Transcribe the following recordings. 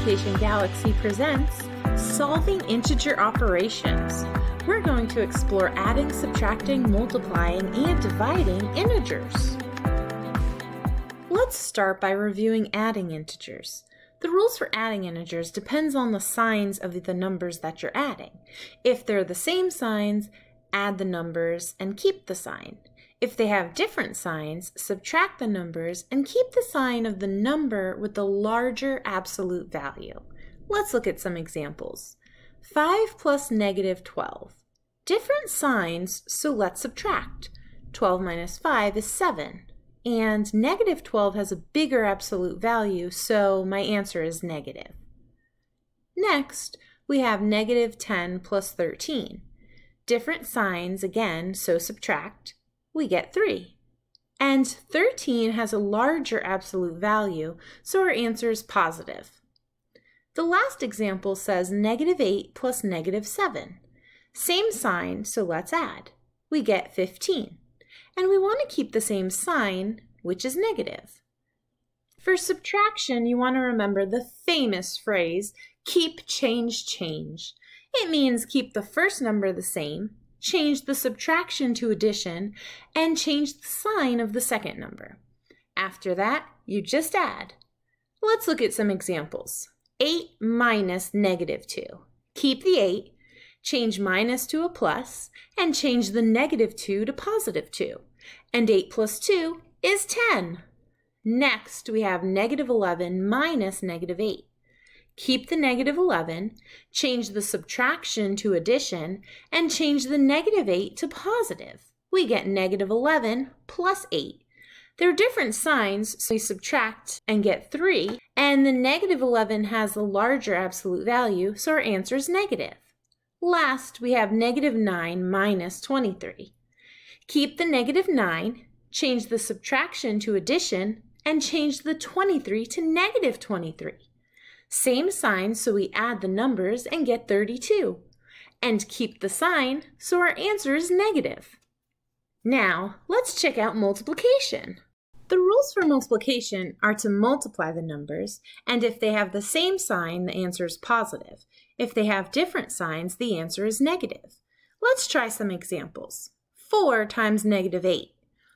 Education Galaxy presents Solving Integer Operations. We're going to explore adding, subtracting, multiplying, and dividing integers. Let's start by reviewing adding integers. The rules for adding integers depends on the signs of the numbers that you're adding. If they're the same signs, add the numbers and keep the sign. If they have different signs, subtract the numbers and keep the sign of the number with the larger absolute value. Let's look at some examples. 5 plus negative 12. Different signs, so let's subtract. 12 minus 5 is 7. And negative 12 has a bigger absolute value, so my answer is negative. Next, we have negative 10 plus 13. Different signs again, so subtract we get 3. And 13 has a larger absolute value, so our answer is positive. The last example says negative 8 plus negative 7. Same sign, so let's add. We get 15. And we want to keep the same sign, which is negative. For subtraction, you want to remember the famous phrase, keep change change. It means keep the first number the same change the subtraction to addition, and change the sign of the second number. After that, you just add. Let's look at some examples. 8 minus negative 2. Keep the 8, change minus to a plus, and change the negative 2 to positive 2. And 8 plus 2 is 10. Next, we have negative 11 minus negative 8 keep the negative 11, change the subtraction to addition, and change the negative 8 to positive. We get negative 11 plus 8. They're different signs, so we subtract and get 3, and the negative 11 has the larger absolute value, so our answer is negative. Last, we have negative 9 minus 23. Keep the negative 9, change the subtraction to addition, and change the 23 to negative 23. Same sign, so we add the numbers and get 32. And keep the sign, so our answer is negative. Now, let's check out multiplication. The rules for multiplication are to multiply the numbers, and if they have the same sign, the answer is positive. If they have different signs, the answer is negative. Let's try some examples. 4 times negative 8.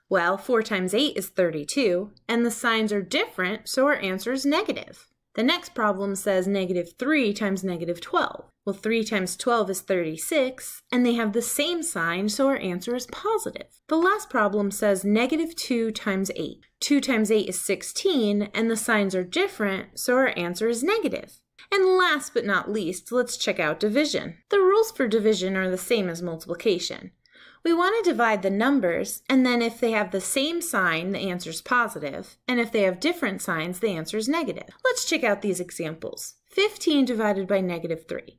Well, 4 times 8 is 32, and the signs are different, so our answer is negative. The next problem says negative 3 times negative 12. Well, 3 times 12 is 36, and they have the same sign, so our answer is positive. The last problem says negative 2 times 8. 2 times 8 is 16, and the signs are different, so our answer is negative. And last but not least, let's check out division. The rules for division are the same as multiplication. We want to divide the numbers, and then if they have the same sign, the answer is positive, and if they have different signs, the answer is negative. Let's check out these examples. 15 divided by negative 3.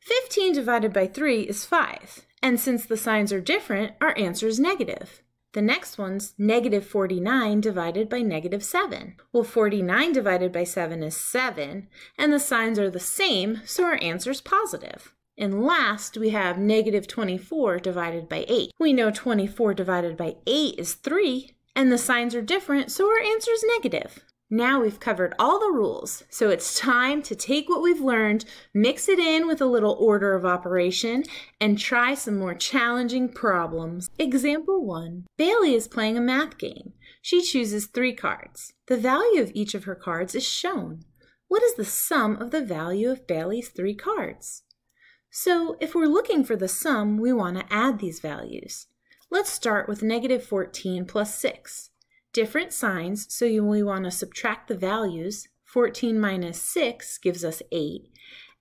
15 divided by 3 is 5, and since the signs are different, our answer is negative. The next one's negative 49 divided by negative 7. Well, 49 divided by 7 is 7, and the signs are the same, so our answer is positive. And last, we have negative 24 divided by 8. We know 24 divided by 8 is 3, and the signs are different, so our answer is negative. Now we've covered all the rules, so it's time to take what we've learned, mix it in with a little order of operation, and try some more challenging problems. Example 1. Bailey is playing a math game. She chooses three cards. The value of each of her cards is shown. What is the sum of the value of Bailey's three cards? So if we're looking for the sum, we want to add these values. Let's start with negative 14 plus 6. Different signs, so we want to subtract the values. 14 minus 6 gives us 8.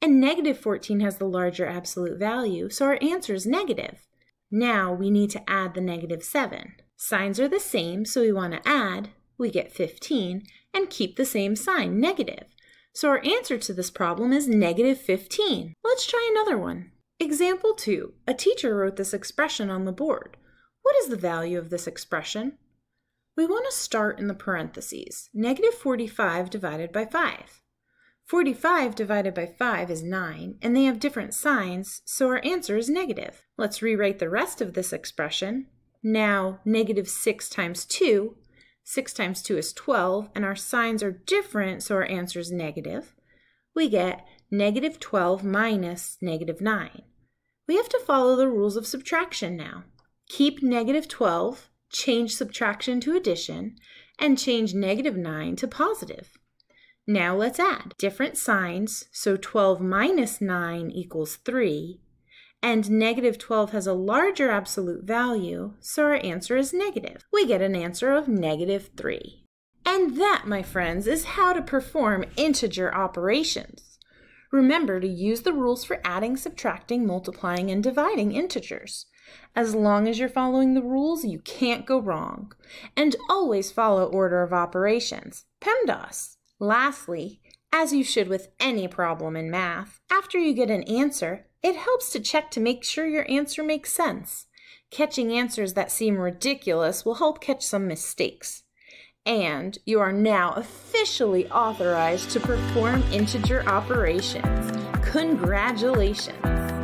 And negative 14 has the larger absolute value, so our answer is negative. Now we need to add the negative 7. Signs are the same, so we want to add. We get 15, and keep the same sign, negative. So our answer to this problem is negative 15. Let's try another one. Example 2. A teacher wrote this expression on the board. What is the value of this expression? We want to start in the parentheses. Negative 45 divided by 5. 45 divided by 5 is 9, and they have different signs, so our answer is negative. Let's rewrite the rest of this expression. Now, negative 6 times 2 6 times 2 is 12, and our signs are different, so our answer is negative. we get negative 12 minus negative 9. We have to follow the rules of subtraction now. Keep negative 12, change subtraction to addition, and change negative 9 to positive. Now let's add different signs, so 12 minus 9 equals 3, and negative 12 has a larger absolute value, so our answer is negative. We get an answer of negative 3. And that, my friends, is how to perform integer operations. Remember to use the rules for adding, subtracting, multiplying, and dividing integers. As long as you're following the rules, you can't go wrong. And always follow order of operations, PEMDAS. Lastly, as you should with any problem in math, after you get an answer, it helps to check to make sure your answer makes sense. Catching answers that seem ridiculous will help catch some mistakes. And you are now officially authorized to perform integer operations. Congratulations!